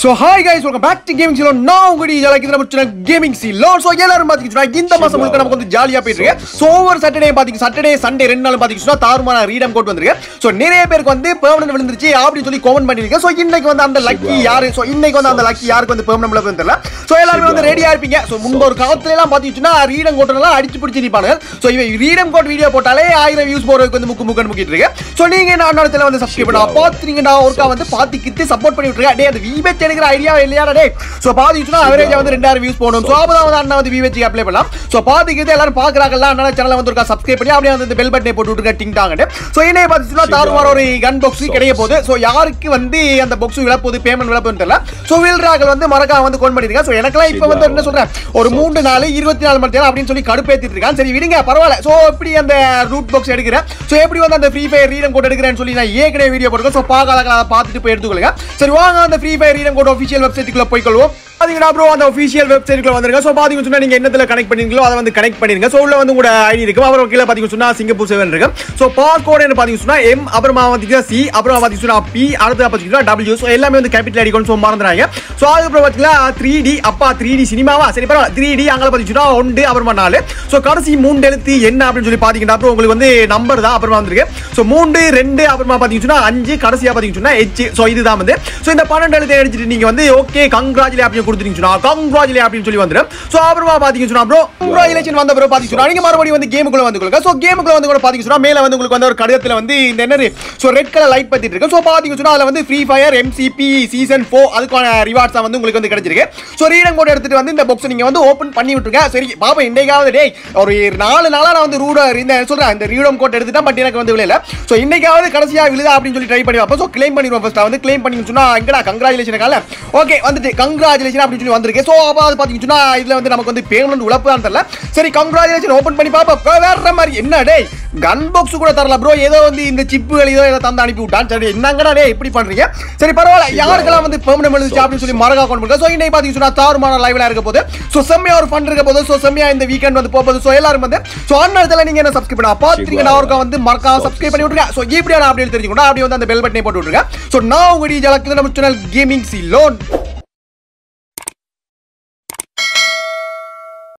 So hi guys welcome back to gaming சீலோ நான் உங்களுடைய ஜாலியாக நம்ம கேமிங் சீலோ ஸோ எல்லாரும் பார்த்தீங்கன்னா இந்த மாதம் முழுக்க நமக்கு வந்து ஜாலியாக போயிட்டு இருக்கு ஸோ ஒவ்வொரு சாட்டர்டே பார்த்தீங்க சாட்டர்டே சண்டே ரெண்டு நாள் பார்த்தீங்கன்னா தாறுமான ரீடம் கோட் வந்திருக்கு. ஸோ நிறைய பேருக்கு வந்து பெர்மனன்ட் விழுந்துருச்சு அப்படின்னு சொல்லி கமெண்ட் பண்ணிருக்கேன் ஸோ இன்னைக்கு வந்து அந்த லக்கி யாரு? ஸோ இன்னைக்கு வந்து அந்த லக்கி யாருக்கு வந்து பெர்மனன்ட் தெரியல. ஸோ எல்லாருமே வந்து ரெடியாக இருப்பீங்க. ஸோ முன்பு ஒரு காலத்துல எல்லாம் பார்த்தீங்கன்னா ரீடம் கோட்டெல்லாம் அடிச்சு பிடிச்சி நிற்பாங்க ஸோ இவன் ரீடம் கோட் வீடியோ போட்டாலே ஆயிரம் வியூஸ் போறதுக்கு வந்து முக்கு முக்கன்னு முக்கிட்டு இருக்கு. ஸோ நீங்க அண்ணாடத்தில் வந்து சப்ஸ்கிரைப் பண்ணா பார்த்துறீங்கடா ஒருக்கா வந்து பார்த்து கித்து சப்போர்ட் பண்ணி விட்டுருங்க டே அது விபெச் എനിക്ക് ഐഡിയ വലിയ ஸோ பாதிச்சுன்னா அவரேஜா வந்து ரெண்டாயிரம் வியூஸ் போகணும் ஸோ அப்பதான் வந்து அண்ணா வந்து விபெச் அப்ளை பண்ணலாம் ஸோ பாதிக்கிறது எல்லாரும் பார்க்குறாங்கல்ல அண்ணா சேனலை வந்து ஒருக்கா சப்ஸ்கிரைப் பண்ணி அப்படியே வந்து இந்த பெல் பட்டனை போட்டு விட்டுருக்க டிங் டாங்கன்னு ஸோ என்ன பார்த்துச்சுன்னா தாறுமாற ஒரு கன் பாக்ஸ் கிடைக்க போகுது. ஸோ யாருக்கு வந்து அந்த பாக்ஸ் விழப்போகுது பேமெண்ட் விழப்போகுது தெரியல. ஸோ வீல்ராக்கள் வந்து மறக்காம வந்து கோன் பண்ணிருக்கேன் ஸோ எனக்கெல்லாம் இப்போ வந்து என்ன சொல்றேன்? ஒரு மூணு நாள் இருபத்தி நாலு மணி நேரம் அப்படின்னு சொல்லி கடுப்பேத்திட்டு இருக்கான். சரி விடுங்க பரவாயில்ல. ஸோ எப்படி அந்த ரூட் பாக்ஸ் எடுக்கிறேன். ஸோ எப்படி வந்து அந்த ஃப்ரீ ஃபயர் ரீடம் கோட் எடுக்கிறேன்னு சொல்லி நான் ஏற்கனவே வீடியோ போட்டுருக்கேன். ஸோ பார்க்காத அதை பார்த்துட்டு போய் எடுத்துக்கொள்ளுங்க. சரி வாங்க அந்த free fire redeem code official வெப்சைட்டுக்குள்ள போய்க்கொள்வோம். பாத்தீங்கன்னா ப்ரோ அந்த ஒஃபிஷியல் வெப்சைட்ல வந்துருங்க ஸோ பாத்தீங்கன்னு சொன்னா நீங்க என்னத்துல கனெக்ட் பண்ணீங்களோ அதை வந்து கனெக்ட் பண்ணிருங்க. ஸோ உள்ள வந்து உங்களோட ஐடி இருக்கும் அப்புறம் கீழே பாத்தீங்கன்னு சொன்னா சிங்கப்பூர் செவன் இருக்கு. ஸோ பார் கோட் என்ன பாத்தீங்கன்னு சொன்னா எம் அப்புறமா பாத்தீங்கன்னா சி அப்புறம் பாத்தீங்கன்னு சொன்னா பி அடுத்து பார்த்தீங்கன்னா டபிள்யூ ஸோ எல்லாமே வந்து கேபிட்டல் அடிக்கும் ஸோ மறந்துறாங்க. ஸோ அதுக்கப்புறம் பார்த்தீங்கன்னா த்ரீ டி அப்பா த்ரீ டி சினிமாவா? சரி பரவாயில்ல. த்ரீ டி அங்கே பாத்தீங்கன்னா ஒன்று அப்புறமா நாலு. ஸோ கடைசி மூன்று எழுத்து என்ன அப்படின்னு சொல்லி பாத்தீங்கன்னா அப்புறம் உங்களுக்கு வந்து நம்பர் தான் அப்புறமா வந்திருக்கு. ஸோ மூன்று ரெண்டு அப்புறமா பாத்தீங்கன்னா அஞ்சு கடைசியா பாத்தீங்கன்னா எச்சு ஸோ இதுதான் வந்து. ஸோ இந்த பன்னெண்டு எழுத்து அடிச்சுட்டு நீங்க வந்து ஓகே கங்க்ராச்சுலே அப்படின்னு கொடுத்துட்டீங்கன்னா கங்க்ராஜுலே அப்படின்னு சொல்லி வந்துடும். ஸோ அப்புறமா பாத்தீங்கன்னா ப்ரோ ப்ரோ எலெக்ஷன் வந்த ப்ரோ பாத்தீங்கன்னா நீங்க மறுபடியும் வந்து கேமுக்குள்ள வந்து கொள்ளுங்க. ஸோ கேமுக்குள்ள வந்து கூட பாத்தீங்கன்னா மேல வந்து உங்களுக்கு வந்து ஒரு கடிதத்தில் வந்து இந்த என்ன ஸோ ரெட் கலர் லைட் பத்திட்டு இருக்கு. ஸோ பாத்தீங்கன்னா அதில் வந்து free fire MCB season four அதுக்கான ரிவார்ட்ஸ் வந்து உங்களுக்கு வந்து கிடைச்சிருக்கு. ஸோ ரீடம் கோட் எடுத்துட்டு வந்து இந்த பாக்ஸ் நீங்க வந்து ஓப்பன் பண்ணி விட்டுருங்க. சரி பாப்பா இன்றைக்காவது டேய் ஒரு நாலு நாளா நான் வந்து ரூட இந்த சொல்றேன் இந்த ரீடம் கோட் எடுத்துட்டேன் பட் எனக்கு வந்து விளையல. ஸோ இன்னைக்காவது கடைசியா விழுதா அப்படின்னு சொல்லி ட்ரை பண்ணி பார்ப்போம் ஸோ கிளைம் பண்ணிடுவோம் ஃபர்ஸ்ட் வந்து கிளைம் பண்ணி சொன்னா எங்கடா கங்க்ராச்சுலேஷன் கால ஓகே வந்துட்டு கங்க்ராச்சுலேஷன் அப்படின்னு சொல்லி வந்திருக்கு. ஸோ அப்போ அது பார்த்தீங்கன்னா இதுல வந்து நமக்கு வந்து பேமெண்ட் உழப்பு தான் தெரியல. சரி கங்க்ராச்சுலேஷன் ஓப்பன் பண்ணி பார்ப்போம் வேற மாதிரி. என்ன டேய் கன் பாக்ஸ் கூட தரல ப்ரோ ஏதோ வந்து இந்த சிப்புகள் ஏதோ ஏதோ தந்து அனுப்பி விட்டான் சரி என்னங்கடா டே இப்படி பண்றீங்க? சரி பரவாயில்ல. யாருக்கெல்லாம் வந்து எழுதிச்சு அப்படின்னு சொல்லி மறக்கா கொண்டு பண்ணுங்க ஸோ இன்னைக்கு பார்த்தீங்கன்னா தாறுமான லைவ்ல இருக்க போது ஸோ செம்மையா ஒரு ஃபன் இருக்க போது ஸோ செம்மையா இந்த வீக்கெண்ட் வந்து போகுது. ஸோ எல்லாரும் வந்து ஸோ அந்நேரத்தில் நீங்க என்ன சப்ஸ்கிரைப் பண்ணா? பார்த்துருக்கீங்க அவருக்கு வந்து மறக்காம சப்ஸ்கிரைப் பண்ணி விட்டுருங்க. ஸோ இப்படியான அப்படி தெரிஞ்சுக்கணும் அப்படியே வந்து அந்த பெல் பட்டனை போட்டு விட்டுருங்க. ஸோ நான் நம்ம சேனல் கேமிங் சி லோன்